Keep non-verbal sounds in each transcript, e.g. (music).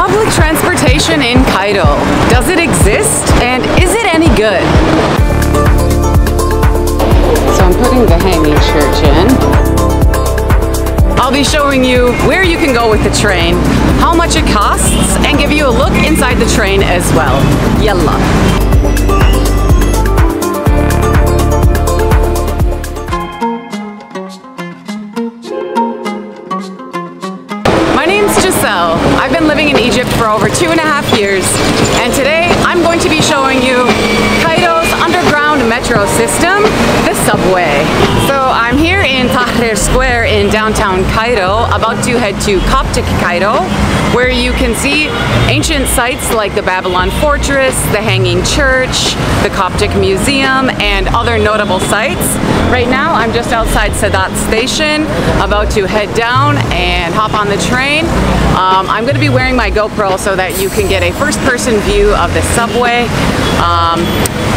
Public transportation in Cairo. Does it exist and is it any good? So I'm putting the hanging church in. I'll be showing you where you can go with the train, how much it costs, and give you a look inside the train as well. Yalla. Two and a half years, and today I'm going to be showing you Cairo's underground metro system, the subway. So I'm here in Tahrir Square in downtown Cairo, about to head to Coptic Cairo, where you can see ancient sites like the Babylon Fortress, the Hanging Church, the Coptic Museum, and other notable sites. Right now I'm just outside Sadat Station, about to head down and hop on the train. Um, I'm going to be wearing my GoPro so that you can get a first person view of the subway. Um,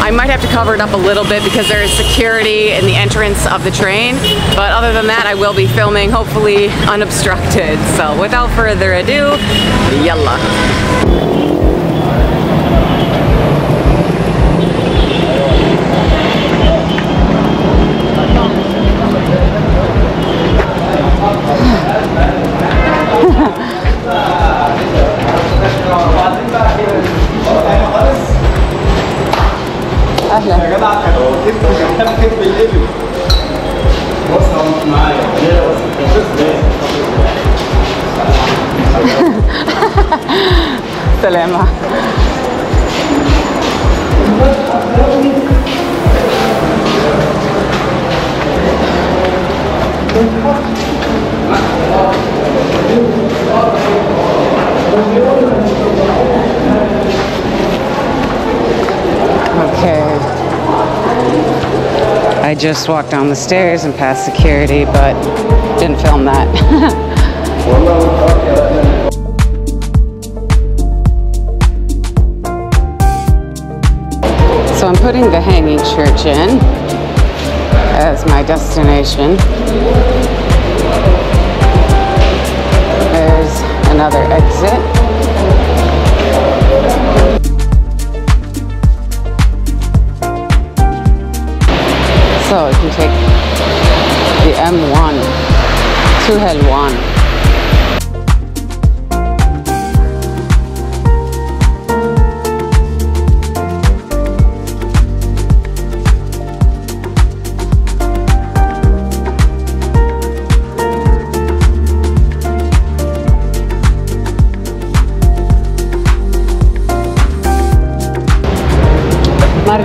I might have to cover it up a little bit because there is security in the entrance of the train, but other than that I will be filming hopefully unobstructed. So without further ado, yalla. Okay. I just walked down the stairs and past security, but didn't film that. (laughs) So I'm putting the hanging church in as my destination. There's another exit.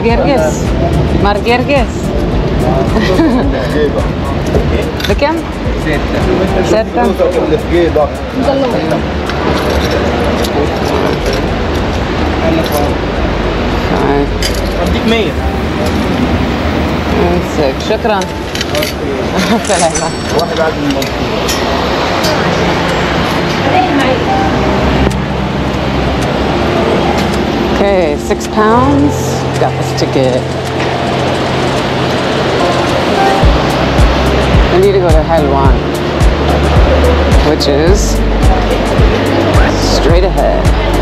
Margerges. Margerges. جيبك بكم؟ ستة فلوسك اللي في جيبك Five, اديك 100 six. شكرا سلامة واحد قاعد من المنطقة. Okay, six pounds. Got this ticket. I need to go to Helwan, which is straight ahead.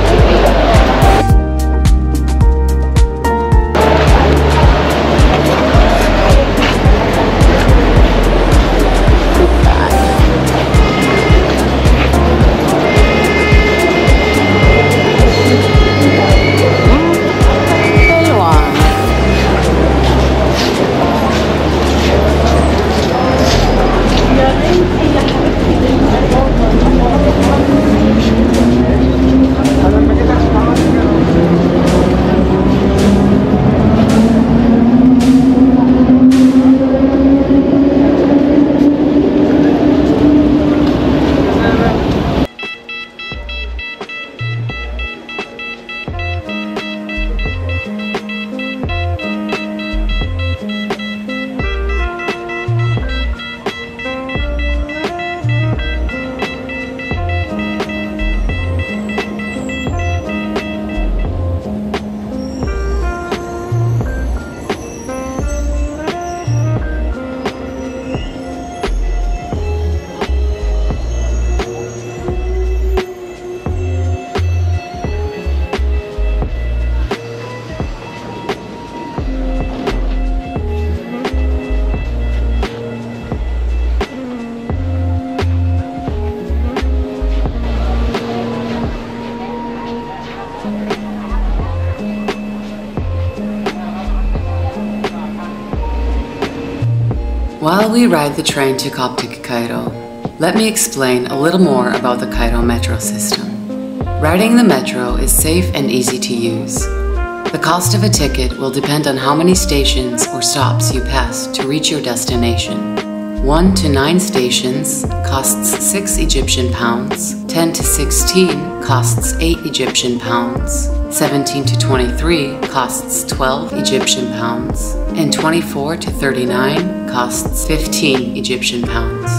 While we ride the train to Coptic Cairo, let me explain a little more about the Cairo metro system. Riding the metro is safe and easy to use. The cost of a ticket will depend on how many stations or stops you pass to reach your destination. 1 to 9 stations costs 6 Egyptian pounds, 10 to 16 costs 8 Egyptian pounds, 17 to 23 costs 12 Egyptian pounds, and 24 to 39 costs 15 Egyptian pounds.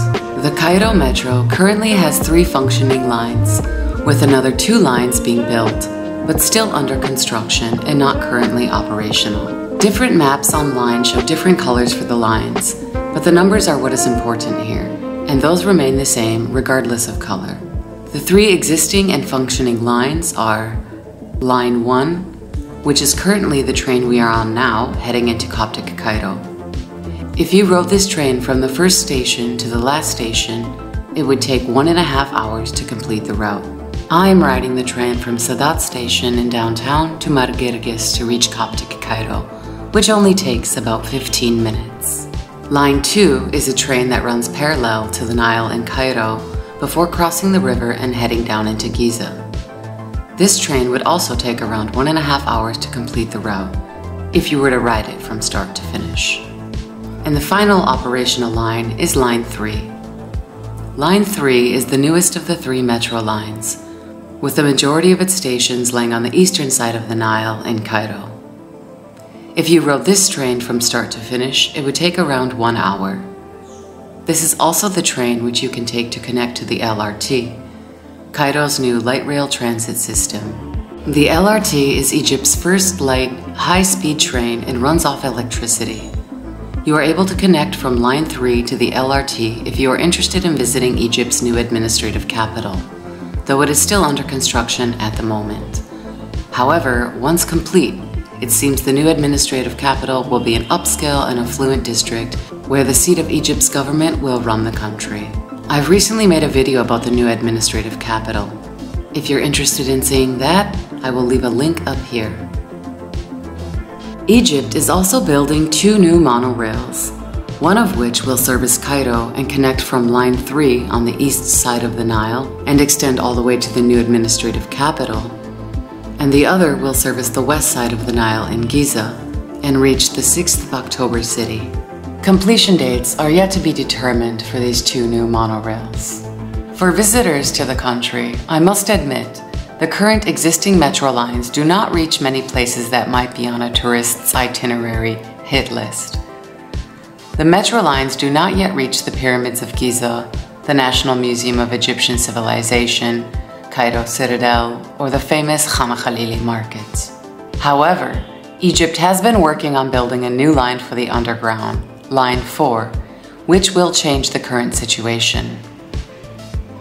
The Cairo Metro currently has three functioning lines, with another two lines being built, but still under construction and not currently operational. Different maps online show different colors for the lines, but the numbers are what is important here, and those remain the same regardless of color. The three existing and functioning lines are Line 1, which is currently the train we are on now, heading into Coptic Cairo. If you rode this train from the first station to the last station, it would take one and a half hours to complete the route. I am riding the train from Sadat station in downtown to Mar Girgis to reach Coptic Cairo, which only takes about 15 minutes. Line 2 is a train that runs parallel to the Nile in Cairo before crossing the river and heading down into Giza. This train would also take around one and a half hours to complete the route, if you were to ride it from start to finish. And the final operational line is Line 3. Line 3 is the newest of the three metro lines, with the majority of its stations laying on the eastern side of the Nile in Cairo. If you rode this train from start to finish, it would take around one hour. This is also the train which you can take to connect to the LRT, Cairo's new light rail transit system. The LRT is Egypt's first light, high-speed train and runs off electricity. You are able to connect from Line 3 to the LRT if you are interested in visiting Egypt's new administrative capital, though it is still under construction at the moment. However, once complete, it seems the new administrative capital will be an upscale and affluent district where the seat of Egypt's government will run the country. I've recently made a video about the new administrative capital. If you're interested in seeing that, I will leave a link up here. Egypt is also building two new monorails, one of which will service Cairo and connect from Line 3 on the east side of the Nile and extend all the way to the new administrative capital, and the other will service the west side of the Nile in Giza and reach the 6th of October city. Completion dates are yet to be determined for these two new monorails. For visitors to the country, I must admit, the current existing metro lines do not reach many places that might be on a tourist's itinerary hit list. The metro lines do not yet reach the pyramids of Giza, the National Museum of Egyptian Civilization, Cairo Citadel, or the famous Khan el-Khalili markets. However, Egypt has been working on building a new line for the underground, Line 4, which will change the current situation.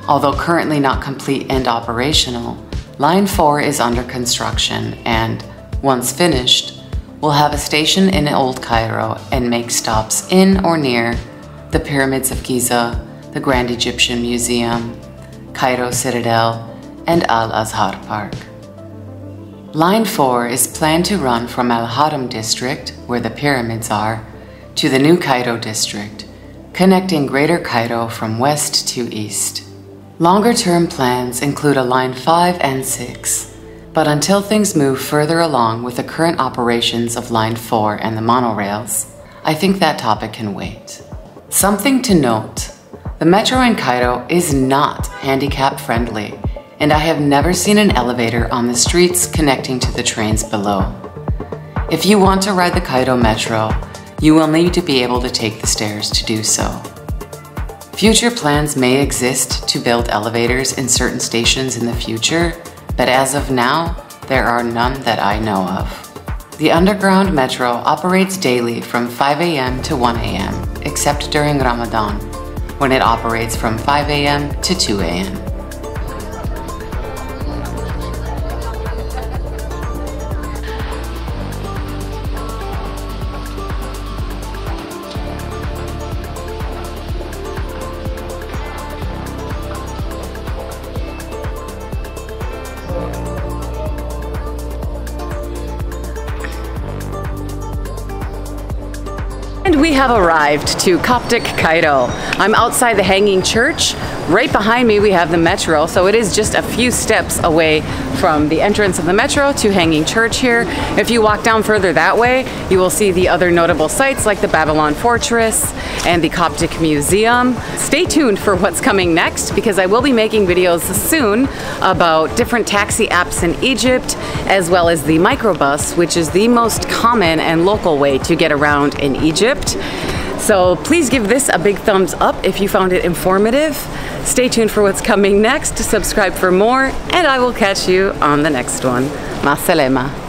Although currently not complete and operational, Line 4 is under construction and, once finished, will have a station in Old Cairo and make stops in or near the Pyramids of Giza, the Grand Egyptian Museum, Cairo Citadel, and Al Azhar Park. Line 4 is planned to run from Al Haram district, where the pyramids are, to the new Cairo district, connecting Greater Cairo from west to east. Longer term plans include a Line 5 and 6, but until things move further along with the current operations of Line 4 and the monorails, I think that topic can wait. Something to note the metro in Cairo is not handicap friendly and I have never seen an elevator on the streets connecting to the trains below. If you want to ride the Cairo Metro, you will need to be able to take the stairs to do so. Future plans may exist to build elevators in certain stations in the future, but as of now, there are none that I know of. The Underground Metro operates daily from 5 a.m. to 1 a.m., except during Ramadan, when it operates from 5 a.m. to 2 a.m. have arrived to Coptic Cairo. I'm outside the Hanging Church. Right behind me we have the metro, so it is just a few steps away from the entrance of the metro to Hanging Church here. If you walk down further that way, you will see the other notable sites like the Babylon Fortress and the Coptic Museum. Stay tuned for what's coming next because I will be making videos soon about different taxi apps in Egypt as well as the microbus, which is the most common and local way to get around in Egypt. So please give this a big thumbs up if you found it informative. Stay tuned for what's coming next, subscribe for more, and I will catch you on the next one. Ma salama.